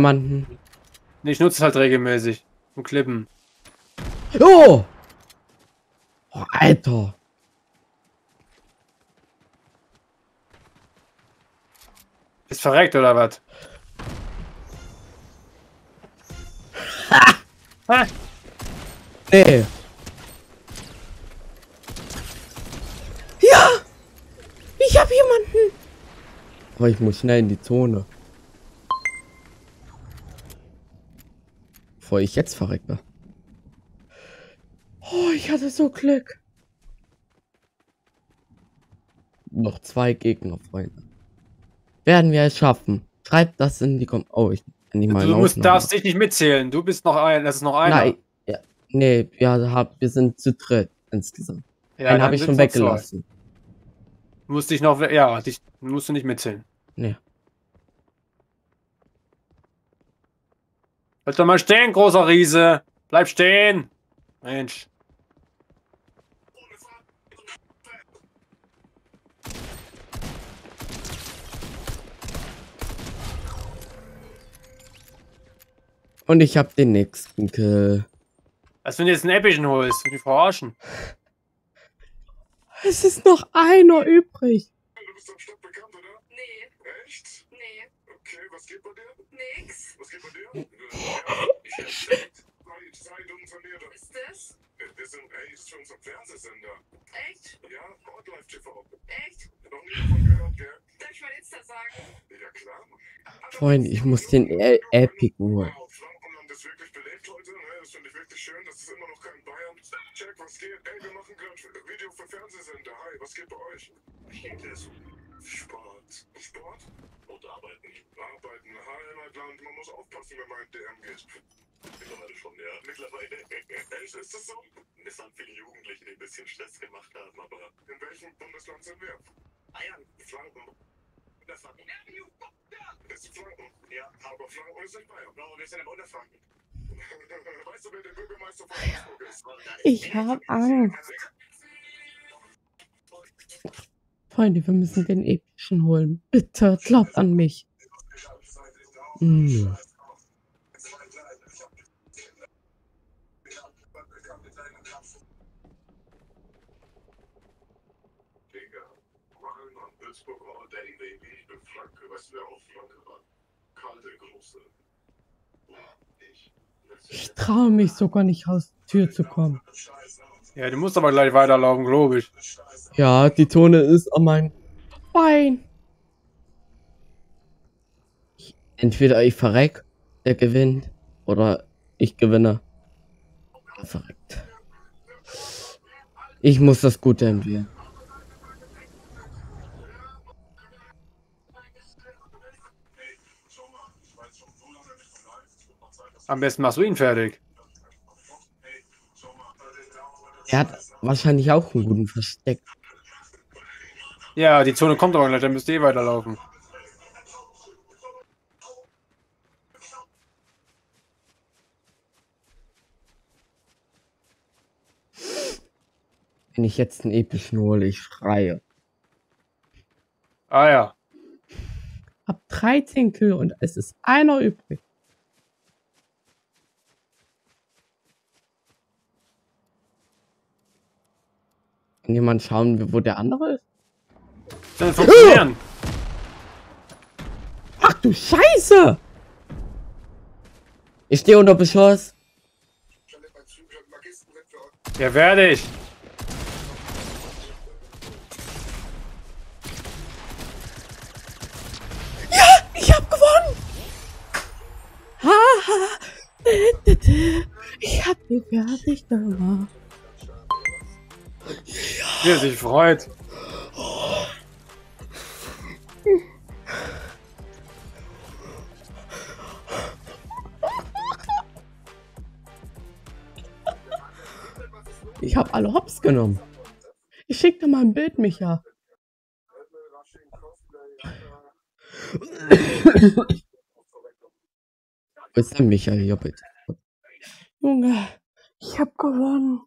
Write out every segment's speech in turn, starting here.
Jemanden. Nee, ich nutze es halt regelmäßig. Und Klippen. Oh! oh! Alter! Ist verreckt oder was? Ha! Nee. Ja! Ich hab jemanden! Aber ich muss schnell in die Zone. Bevor ich jetzt verrecke. Oh, ich hatte so Glück. Noch zwei Gegner, Freunde. Werden wir es schaffen? Schreibt das in die Kom Oh, ich kann nicht mal Du musst, darfst dich nicht mitzählen. Du bist noch ein, das ist noch einer. Nein, ja, nee, ja, hab, wir sind zu dritt insgesamt. Ja, Einen habe ich schon weggelassen. Du musst dich noch, ja, dich musst du nicht mitzählen. Nee. Bleib doch mal stehen, großer Riese. Bleib stehen. Mensch. Und ich hab den nächsten Kill. Als wenn du jetzt einen epischen holst, die verarschen. Es ist noch einer übrig. Du bist am Stadt bekannt, oder? Nee, Echt? nee, Okay, was geht bei dir? nix. Was geht bei dir? ja, ich hab Zeit, Zeit unvermehrt. Ist das? Wir sind, ey, ist schon so ein Fernsehsender. Echt? Ja, Hotlife TV. Echt? Noch nie davon gehört, gell? Darf ich mal Insta sagen? Ja, klar. Freunde, ich muss den e Epiken holen. Flankenland ist wirklich belebt heute, ne? Das finde ich wirklich schön. Das ist immer noch kein Bayern. Check, was geht? Ey, wir machen gerade Video für Fernsehsender. Hi, was geht bei euch? Geht es Sport. Sport? Und arbeiten. Arbeiten. Heimatland. Man muss aufpassen, wenn man in DM geht. Mittlerweile schon, ja. Mittlerweile. Echt, ist das so? Es waren viele Jugendliche, die ein bisschen Stress gemacht haben, aber in welchem Bundesland sind wir? Bayern. Flanken. Das war das ist Franken. Ja, aber Franken ist nicht Bayern. No, wir sind im Unterfranken. weißt du, wer der Bürgermeister von Augsburg ist? Ich hab Angst. Freunde, wir müssen den epischen holen. Bitte, glaubt an mich. Hm. Würzburg all day, baby. Ich bin Flanke. Weißt du, wer auch Flanke war? Karl der Große. Ja, ich. Ich traue mich sogar nicht aus der Tür zu kommen. Ja, du musst aber gleich weiterlaufen, glaube ich. Ja, die Zone ist an mein Bein. Ich, entweder ich verreck, der gewinnt, oder ich gewinne. Verreckt. Ich muss das Gute empfehlen. Am besten machst du ihn fertig. Er hat wahrscheinlich auch einen guten Versteck. Ja, die Zone kommt aber gleich, dann müsst ihr eh weiterlaufen. Wenn ich jetzt einen epischen hole, ich schreie. Ah ja. Hab 13 Kill und es ist einer übrig. Kann jemand schauen, wo der andere ist? Dann funktionieren. Ach du Scheiße! Ich stehe unter Beschuss. Ja, werde ich. Ich hab gewonnen! Haha! Ich hab ihn fertig gemacht. Wie er sich freut. Ich hab alle Hops genommen. Ich schick dir mal ein Bild, Micha. Wo ist denn Micha hier bitte? Junge, ich hab gewonnen.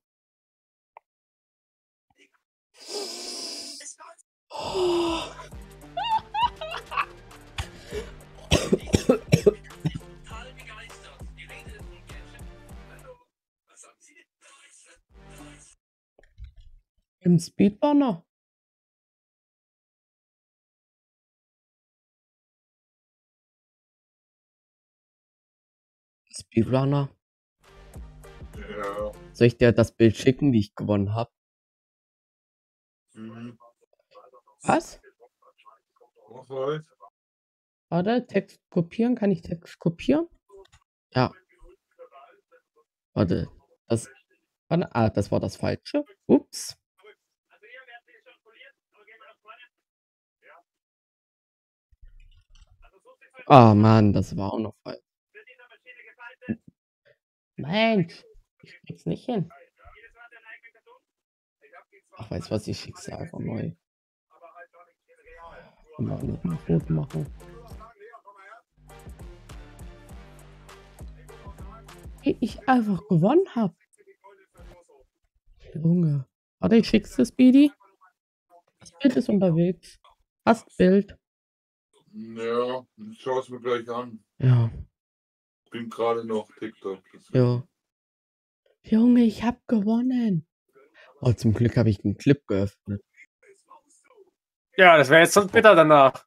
Im Speedburner? Speedrunner. Ja. Soll ich dir das Bild schicken, wie ich gewonnen habe? Mhm. Was? Soll Warte, Text kopieren. Kann ich Text kopieren? Ja. Warte. Das. Warte, ah, das war das Falsche. Ups. Ah, Mann, das war auch noch falsch. Mensch, ich krieg's nicht hin. Ach, weißt du was, ich schick's dir einfach neu. Mal ein Foto machen. Wie ich einfach gewonnen habe. Junge. Warte, ich schick's dir, Speedy. Das Bild ist unterwegs. Hast Bild. Ja, ich schaue es mir gleich an. Ja, Bin gerade noch TikTok. ja. Junge, ich hab gewonnen. Oh, zum Glück habe ich einen Clip geöffnet. Ja, das wäre jetzt sonst bitter danach.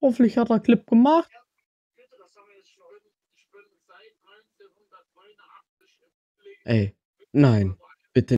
Hoffentlich hat er Clip gemacht. Ey, nein.